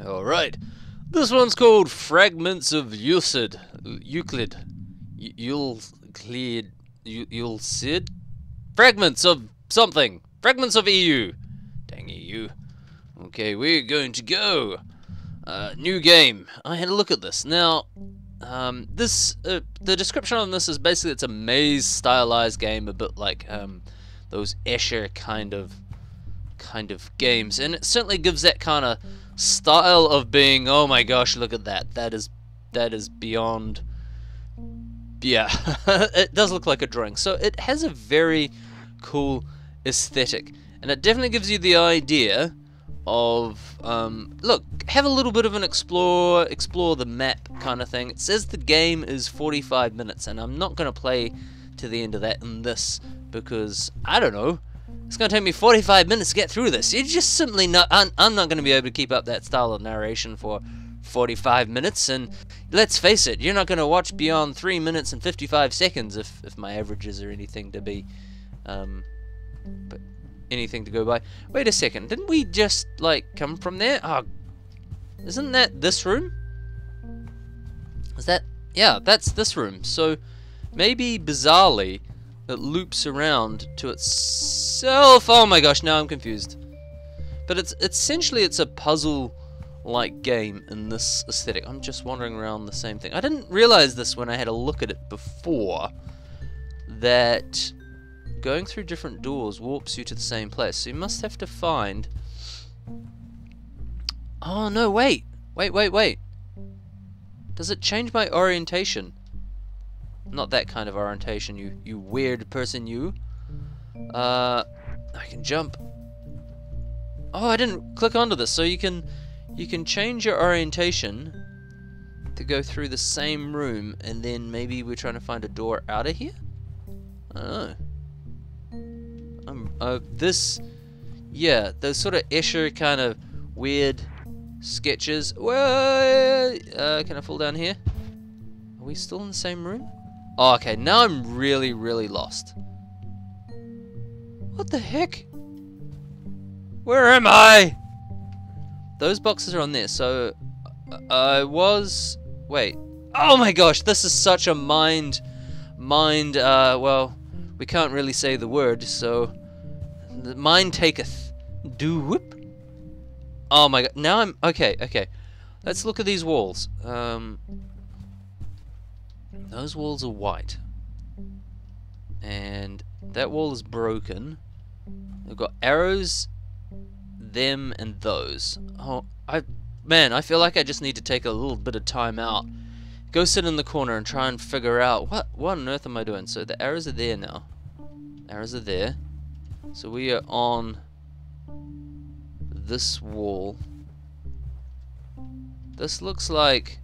Alright. This one's called Fragments of Euclid. Euclid. Euclid. Euclid? Fragments of something. Fragments of EU. Dang EU. Okay, we're going to go. Uh, new game. I had a look at this. Now, um, this uh, the description on this is basically it's a maze stylized game, a bit like um, those Escher kind of kind of games, and it certainly gives that kind of style of being. Oh my gosh, look at that! That is that is beyond. Yeah, it does look like a drawing. So it has a very cool aesthetic, and it definitely gives you the idea of um, look have a little bit of an explore explore the map kind of thing it says the game is 45 minutes and I'm not gonna play to the end of that in this because I don't know it's gonna take me 45 minutes to get through this You're just simply not I'm, I'm not gonna be able to keep up that style of narration for 45 minutes and let's face it you're not gonna watch beyond 3 minutes and 55 seconds if, if my averages are anything to be um, but anything to go by. Wait a second, didn't we just, like, come from there? Oh, isn't that this room? Is that... Yeah, that's this room. So, maybe, bizarrely, it loops around to itself. Oh my gosh, now I'm confused. But it's essentially, it's a puzzle-like game in this aesthetic. I'm just wandering around the same thing. I didn't realize this when I had a look at it before, that going through different doors warps you to the same place. So you must have to find... Oh, no, wait. Wait, wait, wait. Does it change my orientation? Not that kind of orientation, you, you weird person, you. Uh, I can jump. Oh, I didn't click onto this. So you can, you can change your orientation to go through the same room, and then maybe we're trying to find a door out of here? I don't know. Um, uh, this, yeah, those sort of Escher kind of weird sketches. Well, uh, can I fall down here? Are we still in the same room? Oh, okay, now I'm really, really lost. What the heck? Where am I? Those boxes are on there, so uh, I was... Wait. Oh my gosh, this is such a mind... Mind, uh, well, we can't really say the word, so the mind taketh. Do whoop. Oh my god. Now I'm okay. Okay. Let's look at these walls. Um, those walls are white, and that wall is broken. We've got arrows, them, and those. Oh, I man, I feel like I just need to take a little bit of time out. Go sit in the corner and try and figure out what what on earth am I doing. So the arrows are there now. Arrows are there. So we are on this wall. This looks like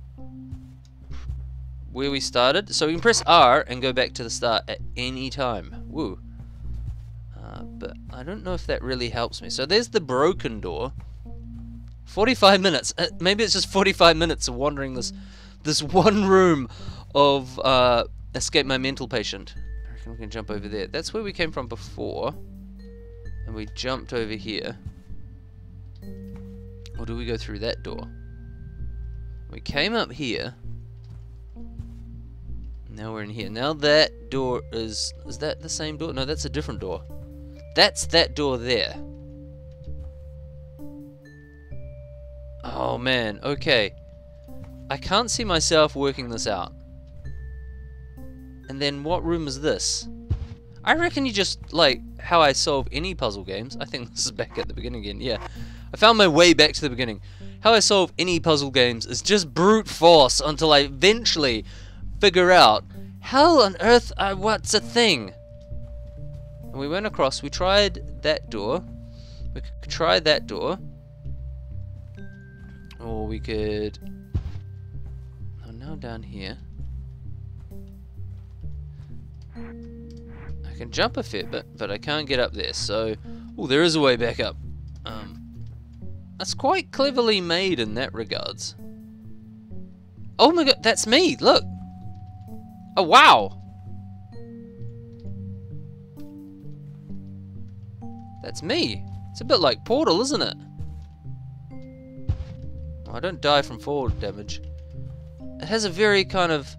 where we started. So we can press R and go back to the start at any time. Woo. Uh, but I don't know if that really helps me. So there's the broken door. 45 minutes. Uh, maybe it's just 45 minutes of wandering this this one room of uh, Escape My Mental Patient I reckon we can jump over there. That's where we came from before. And we jumped over here. Or do we go through that door? We came up here. Now we're in here. Now that door is... Is that the same door? No, that's a different door. That's that door there. Oh man, okay. I can't see myself working this out. And then what room is this? I reckon you just, like, how I solve any puzzle games. I think this is back at the beginning again, yeah. I found my way back to the beginning. How I solve any puzzle games is just brute force until I eventually figure out how on earth, uh, what's a thing? And we went across, we tried that door. We could try that door. Or we could... Oh, now down here. I can jump a bit, but, but I can't get up there, so... Oh, there is a way back up. Um, that's quite cleverly made in that regards. Oh my god, that's me, look! Oh, wow! That's me. It's a bit like Portal, isn't it? I don't die from fall damage. It has a very kind of...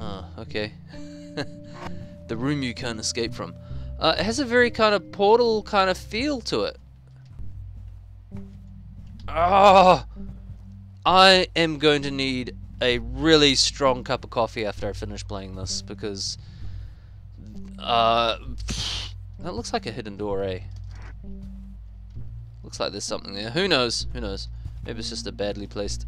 Oh, okay. the room you can't escape from. Uh, it has a very kind of portal kind of feel to it. Oh, I am going to need a really strong cup of coffee after I finish playing this because uh, that looks like a hidden door, eh? Looks like there's something there. Who knows? Who knows? Maybe it's just a badly placed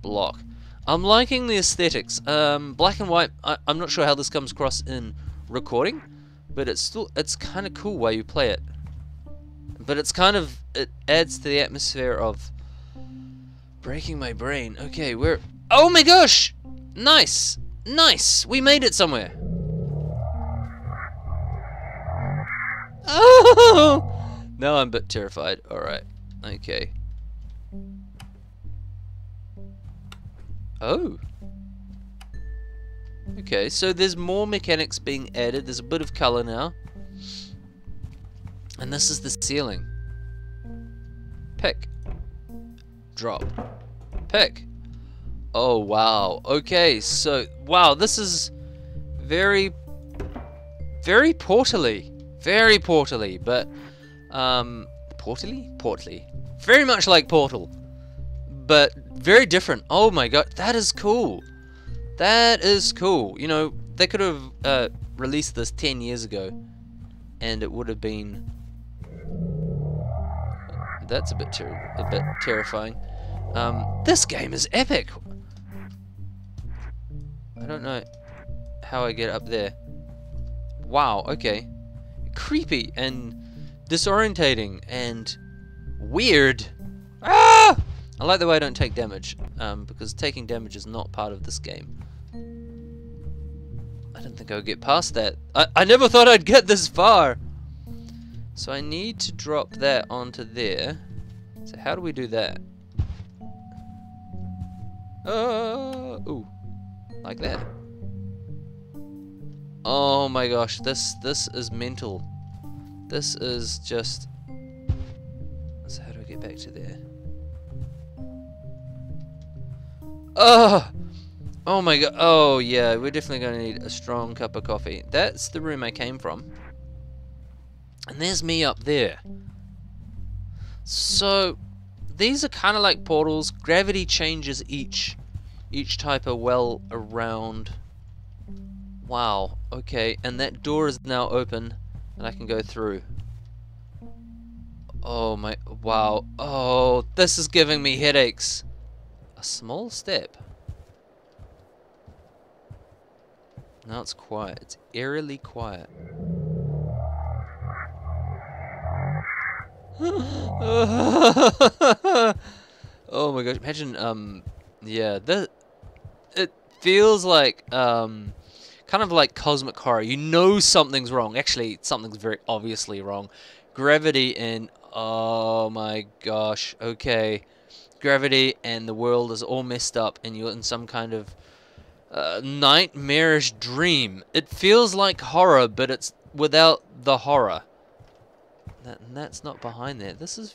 block. I'm liking the aesthetics. Um, black and white. I, I'm not sure how this comes across in recording, but it's still it's kind of cool while you play it. But it's kind of it adds to the atmosphere of breaking my brain. Okay, we're oh my gosh, nice, nice. We made it somewhere. Oh! Now I'm a bit terrified. Alright. Okay. Oh. Okay, so there's more mechanics being added. There's a bit of color now. And this is the ceiling. Pick. Drop. Pick. Oh, wow. Okay, so, wow, this is very, very portally. Very portally, but, um, portally? Portly. Very much like Portal. But very different. Oh my god, that is cool. That is cool. You know, they could have uh, released this 10 years ago, and it would have been... That's a bit, ter a bit terrifying. Um, this game is epic. I don't know how I get up there. Wow, okay. Creepy and disorientating and weird. Ah! I like the way I don't take damage, um, because taking damage is not part of this game. I didn't think I would get past that. I, I never thought I'd get this far! So I need to drop that onto there. So how do we do that? Uh, ooh, like that. Oh my gosh, this this is mental. This is just. So how do I get back to there? Oh, oh my god. Oh yeah, we're definitely going to need a strong cup of coffee. That's the room I came from. And there's me up there. So these are kind of like portals. Gravity changes each each type of well around. Wow. Okay, and that door is now open, and I can go through. Oh my, wow. Oh, this is giving me headaches. A small step. Now it's quiet. It's eerily quiet. oh my gosh, imagine, um, yeah, it feels like, um, kind of like cosmic horror. You know something's wrong. Actually, something's very obviously wrong. Gravity and, oh my gosh, okay. Gravity and the world is all messed up and you're in some kind of uh, nightmarish dream. It feels like horror, but it's without the horror. That, that's not behind there. This is...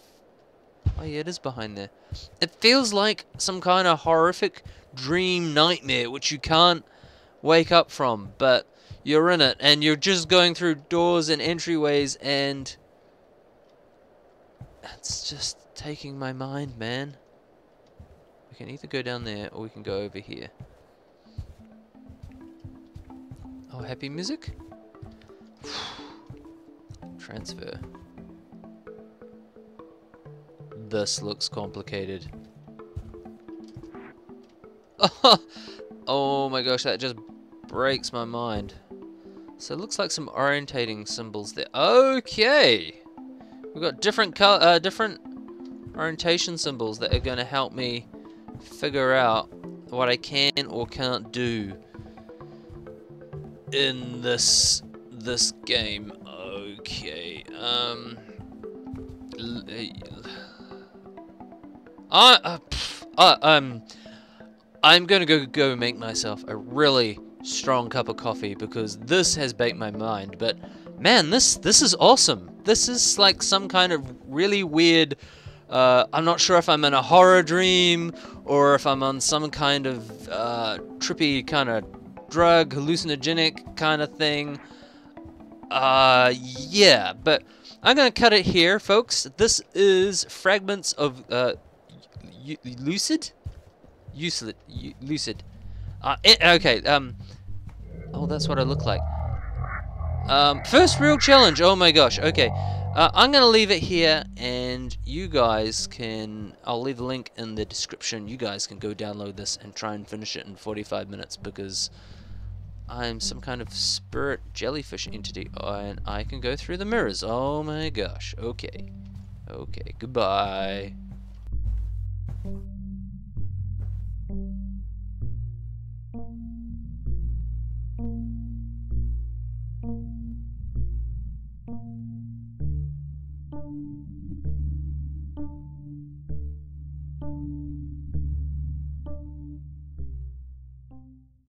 Oh yeah, it is behind there. It feels like some kind of horrific dream nightmare, which you can't wake up from, but you're in it, and you're just going through doors and entryways, and... It's just taking my mind, man. We can either go down there, or we can go over here. Oh, happy music? Transfer. This looks complicated. oh my gosh, that just breaks my mind. So it looks like some orientating symbols there. Okay! We've got different uh, different orientation symbols that are going to help me figure out what I can or can't do in this this game. Okay. Um. I uh, uh, um. I'm gonna go go make myself a really strong cup of coffee because this has baked my mind. But man, this this is awesome. This is like some kind of really weird Uh, I'm not sure if I'm in a horror dream or if I'm on some kind of uh, trippy kind of drug, hallucinogenic kind of thing. Uh, yeah, but I'm gonna cut it here, folks. This is fragments of uh, lucid, lucid, lucid. Uh, it, okay. Um. Oh, that's what I look like. Um, first real challenge. Oh my gosh. Okay. Uh, I'm going to leave it here, and you guys can... I'll leave a link in the description. You guys can go download this and try and finish it in 45 minutes, because I'm some kind of spirit jellyfish entity, and I can go through the mirrors. Oh my gosh. Okay. Okay. Goodbye.